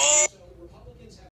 Oh!